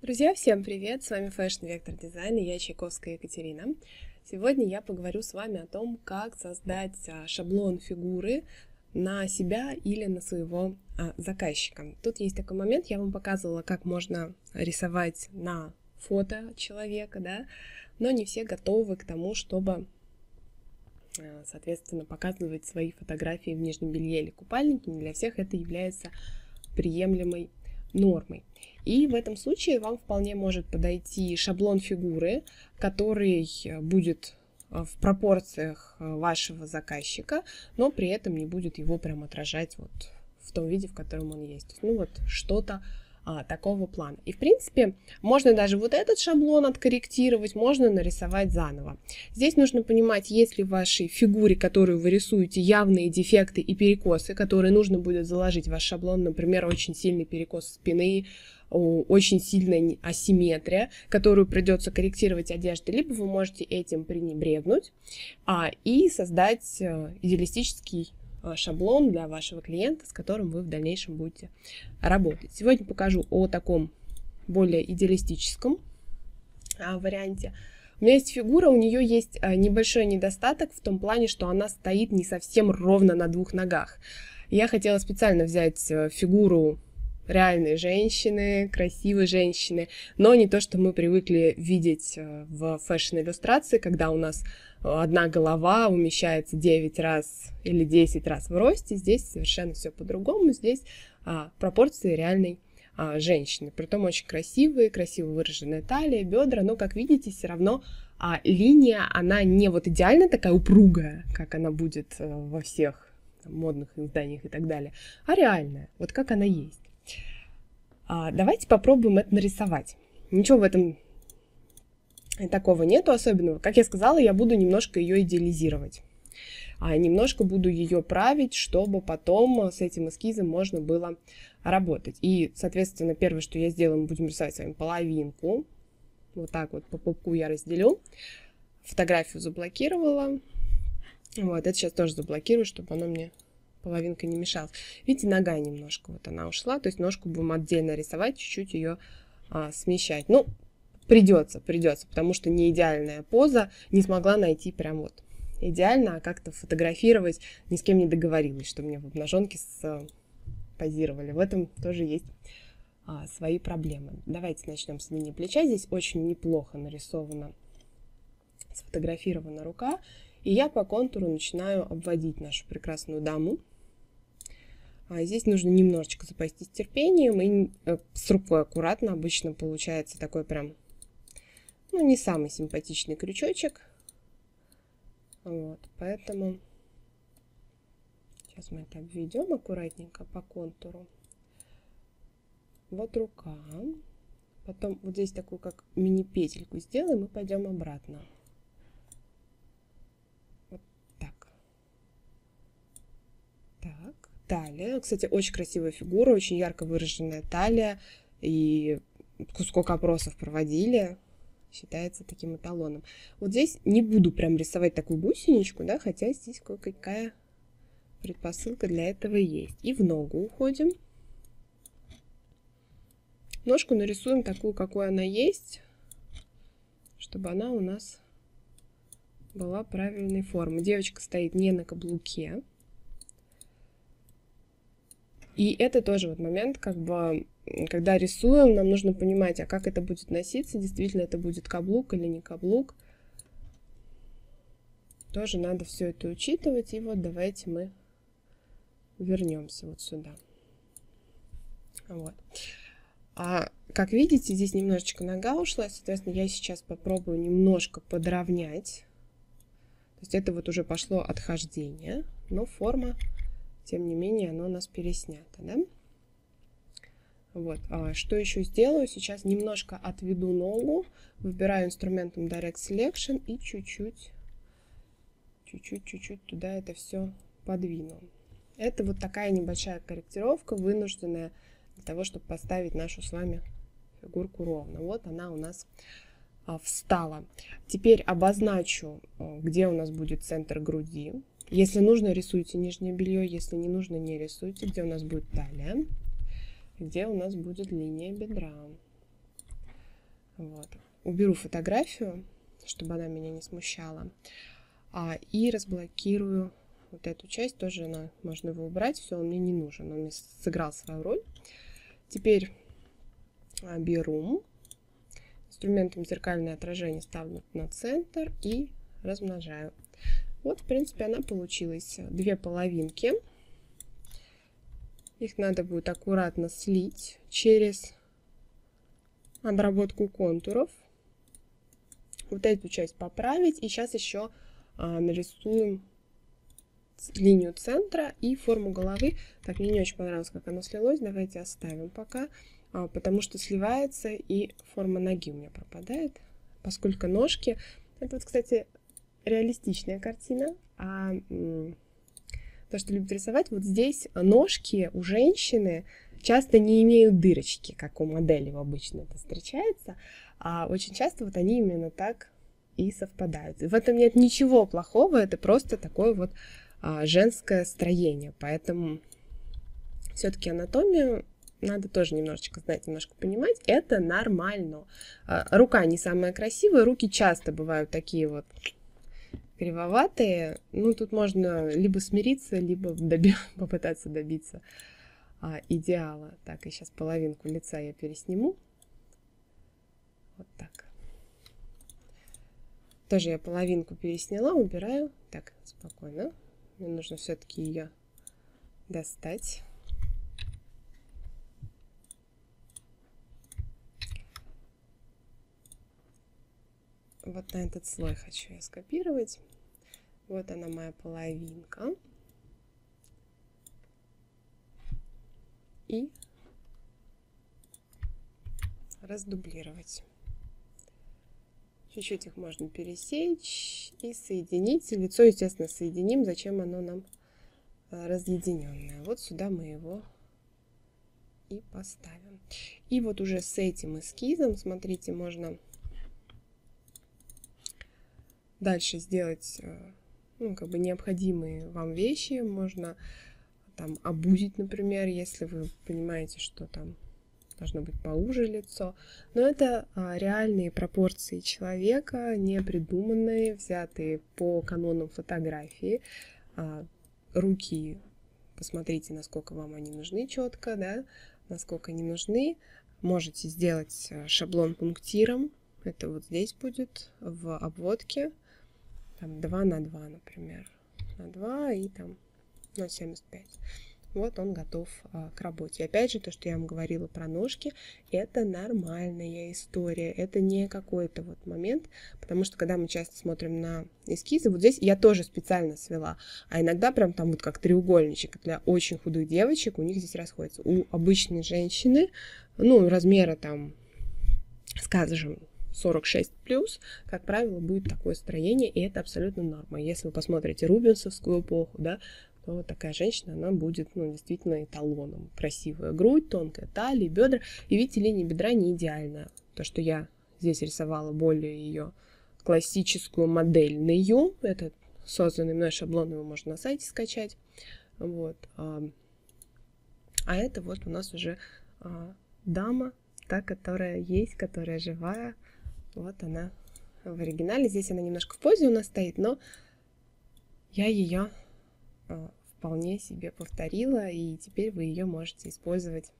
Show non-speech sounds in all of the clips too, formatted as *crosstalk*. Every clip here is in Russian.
Друзья, всем привет! С вами Fashion Vector Design и я Чайковская Екатерина. Сегодня я поговорю с вами о том, как создать а, шаблон фигуры на себя или на своего а, заказчика. Тут есть такой момент, я вам показывала, как можно рисовать на фото человека, да, но не все готовы к тому, чтобы а, соответственно, показывать свои фотографии в нижнем белье или купальнике. Не для всех это является приемлемой нормой. И в этом случае вам вполне может подойти шаблон фигуры, который будет э, в пропорциях э, вашего заказчика, но при этом не будет его прям отражать вот в том виде, в котором он есть. Ну вот что-то а, такого плана. И, в принципе, можно даже вот этот шаблон откорректировать, можно нарисовать заново. Здесь нужно понимать, есть ли в вашей фигуре, которую вы рисуете, явные дефекты и перекосы, которые нужно будет заложить в ваш шаблон, например, очень сильный перекос спины, очень сильная асимметрия, которую придется корректировать одеждой, либо вы можете этим пренебрегнуть а, и создать а, идеалистический Э, шаблон для вашего клиента, с которым вы в дальнейшем будете работать. Сегодня покажу о таком более идеалистическом а, варианте. У меня есть фигура, у нее есть а, небольшой недостаток в том плане, что она стоит не совсем ровно на двух ногах. Я хотела специально взять э, фигуру реальной женщины, красивой женщины, но не то, что мы привыкли видеть э, в фэшн-иллюстрации, когда у нас одна голова умещается 9 раз или 10 раз в росте. Здесь совершенно все по-другому. Здесь а, пропорции реальной а, женщины. Притом очень красивые, красиво выраженная талия, бедра, но, как видите, все равно а, линия, она не вот идеально такая упругая, как она будет а, во всех модных изданиях и так далее, а реальная, вот как она есть. А, давайте попробуем это нарисовать. Ничего в этом такого нету особенного. Как я сказала, я буду немножко ее идеализировать. А немножко буду ее править, чтобы потом с этим эскизом можно было работать. И, соответственно, первое, что я сделаю, мы будем рисовать с вами половинку. Вот так вот по пупку я разделю. Фотографию заблокировала. Вот, это сейчас тоже заблокирую, чтобы оно мне половинка не мешалась. Видите, нога немножко вот она ушла, то есть ножку будем отдельно рисовать, чуть-чуть ее а, смещать. Ну, Придется, придется, потому что не идеальная поза, не смогла найти прям вот идеально, а как-то фотографировать ни с кем не договорилась, что мне в обнаженке с... позировали. В этом тоже есть а, свои проблемы. Давайте начнем с линии плеча. Здесь очень неплохо нарисована, сфотографирована рука. И я по контуру начинаю обводить нашу прекрасную даму. А здесь нужно немножечко запастись терпением и э, с рукой аккуратно. Обычно получается такой прям ну, не самый симпатичный крючочек. Вот, поэтому сейчас мы это обведем аккуратненько по контуру. Вот рука. Потом вот здесь такую как мини-петельку сделаем и пойдем обратно. Вот так. Так, талия. Кстати, очень красивая фигура, очень ярко выраженная талия. И сколько опросов проводили считается таким эталоном. Вот здесь не буду прям рисовать такую гусеничку, да, хотя здесь кое-какая предпосылка для этого есть. И в ногу уходим. Ножку нарисуем такую, какой она есть, чтобы она у нас была правильной формы. Девочка стоит не на каблуке. И это тоже вот момент, как бы когда рисуем, нам нужно понимать, а как это будет носиться, действительно это будет каблук или не каблук. Тоже надо все это учитывать. И вот давайте мы вернемся вот сюда. Вот. А как видите, здесь немножечко нога ушла, соответственно, я сейчас попробую немножко подровнять. То есть это вот уже пошло отхождение, но форма, тем не менее, оно у нас переснято, да? Вот. А что еще сделаю? Сейчас немножко отведу ногу, выбираю инструментом Direct Selection и чуть-чуть, чуть-чуть, чуть-чуть туда это все подвину. Это вот такая небольшая корректировка, вынужденная для того, чтобы поставить нашу с вами фигурку ровно. Вот она у нас а, встала. Теперь обозначу, а, где у нас будет центр груди. Если нужно, рисуйте нижнее белье, если не нужно, не рисуйте, где у нас будет талия где у нас будет линия бедра. уберу фотографию, чтобы она меня не смущала, а, и разблокирую вот эту часть, тоже она, можно его убрать, все, он мне не нужен, он мне сыграл свою роль. Теперь а, беру инструментом зеркальное отражение ставлю на центр и размножаю. Вот, в принципе, она получилась. Две половинки. Их надо будет аккуратно слить через обработку контуров. Вот эту часть поправить. И сейчас еще а, нарисуем линию центра и форму головы. Так, мне не очень понравилось, как оно слилось. Давайте оставим пока, а, потому что сливается и форма ноги у меня пропадает. Поскольку ножки... Это вот, кстати, реалистичная картина, а то, что любит рисовать, вот здесь ножки у женщины часто не имеют дырочки, как у модели обычно это встречается, а очень часто вот они именно так и совпадают. И в этом нет ничего плохого, это просто такое вот а, женское строение, поэтому все-таки анатомию надо тоже немножечко знать, немножко понимать, это нормально. А, рука не самая красивая, руки часто бывают такие вот кривоватые. Ну, тут можно либо смириться, либо доби- *laughs* попытаться добиться а, идеала. Так, и сейчас половинку лица я пересниму. Вот так. Тоже я половинку пересняла, убираю. Так, спокойно. Мне нужно все-таки ее достать. Вот на этот слой хочу я скопировать. Вот она моя половинка. И раздублировать. Чуть-чуть их можно пересечь и соединить. Лицо, естественно, соединим. Зачем оно нам а, разъединенное? Вот сюда мы его и поставим. И вот уже с этим эскизом, смотрите, можно дальше сделать э, ну, как бы необходимые вам вещи. Можно там обузить, например, если вы понимаете, что там должно быть поуже лицо. Но это а, реальные пропорции человека, не придуманные, взятые по канонам фотографии. А, руки, посмотрите, насколько вам они нужны четко, да, насколько не нужны. Можете сделать а, шаблон пунктиром. Это вот здесь будет в обводке там 2 на 2, например, на 2 и там 0,75. Вот он готов а, к работе. И опять же, то, что я вам говорила про ножки, это нормальная история. Это не какой-то вот момент, потому что когда мы часто смотрим на эскизы, вот здесь я тоже специально свела, а иногда прям там вот как треугольничек для очень худых девочек у них здесь расходится. У обычной женщины, ну, размера там, скажем, 46 плюс, как правило, будет такое строение, и это абсолютно норма. Если вы посмотрите рубинсовскую эпоху, да, то вот такая женщина, она будет, ну, действительно эталоном. Красивая грудь, тонкая талия, бедра. И видите, линия бедра не идеальная. То, что я здесь рисовала более ее классическую модельную, это созданный мной шаблон, его можно на сайте скачать. Вот. А, а это вот у нас уже а, дама, та, которая есть, которая живая, вот она в оригинале. Здесь она немножко в позе у нас стоит, но я ее а, вполне себе повторила, и теперь вы ее можете использовать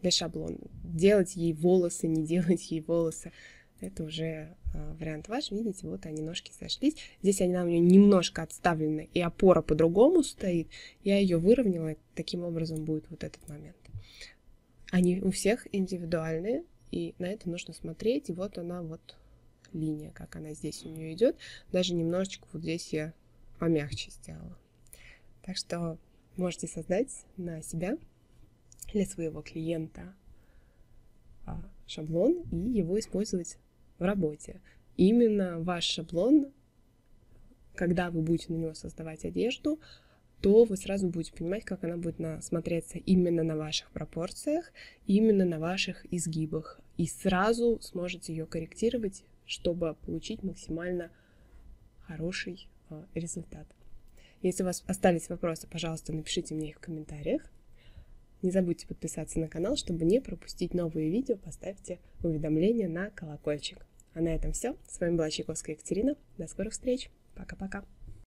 для шаблона. Делать ей волосы, не делать ей волосы, это уже э, вариант ваш. Видите, вот они ножки сошлись. Здесь она у нее немножко отставлена, и опора по-другому стоит. Я ее выровняла, таким образом будет вот этот момент. Они у всех индивидуальные, и на это нужно смотреть. И вот она, вот линия, как она здесь у нее идет. Даже немножечко вот здесь я помягче сделала. Так что можете создать на себя для своего клиента а, шаблон и его использовать в работе. Именно ваш шаблон, когда вы будете на него создавать одежду, то вы сразу будете понимать, как она будет на, смотреться именно на ваших пропорциях, именно на ваших изгибах. И сразу сможете ее корректировать, чтобы получить максимально хороший э, результат. Если у вас остались вопросы, пожалуйста, напишите мне их в комментариях. Не забудьте подписаться на канал, чтобы не пропустить новые видео, поставьте уведомления на колокольчик. А на этом все. С вами была Чайковская Екатерина. До скорых встреч. Пока-пока.